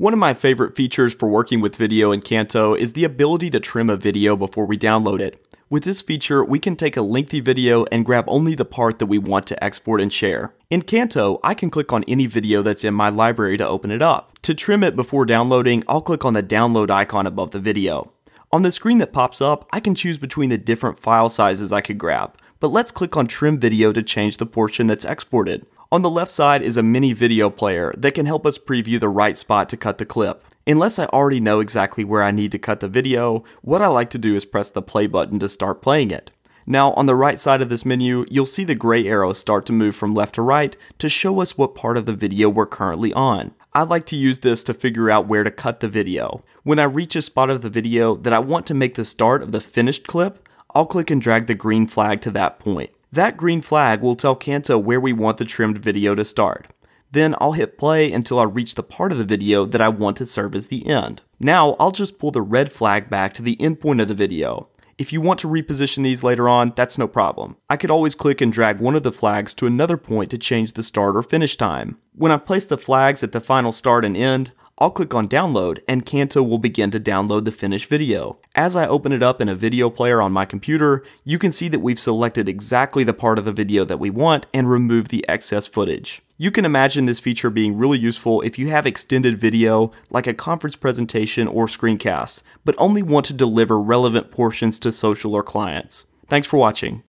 One of my favorite features for working with video in Canto is the ability to trim a video before we download it. With this feature, we can take a lengthy video and grab only the part that we want to export and share. In Canto, I can click on any video that's in my library to open it up. To trim it before downloading, I'll click on the download icon above the video. On the screen that pops up, I can choose between the different file sizes I could grab, but let's click on trim video to change the portion that's exported. On the left side is a mini video player that can help us preview the right spot to cut the clip. Unless I already know exactly where I need to cut the video, what I like to do is press the play button to start playing it. Now on the right side of this menu, you'll see the gray arrow start to move from left to right to show us what part of the video we're currently on. I like to use this to figure out where to cut the video. When I reach a spot of the video that I want to make the start of the finished clip, I'll click and drag the green flag to that point. That green flag will tell Canto where we want the trimmed video to start. Then I'll hit play until I reach the part of the video that I want to serve as the end. Now I'll just pull the red flag back to the end point of the video. If you want to reposition these later on, that's no problem. I could always click and drag one of the flags to another point to change the start or finish time. When I've placed the flags at the final start and end, I'll click on download and Canto will begin to download the finished video. As I open it up in a video player on my computer, you can see that we've selected exactly the part of the video that we want and removed the excess footage. You can imagine this feature being really useful if you have extended video, like a conference presentation or screencast, but only want to deliver relevant portions to social or clients. Thanks for watching.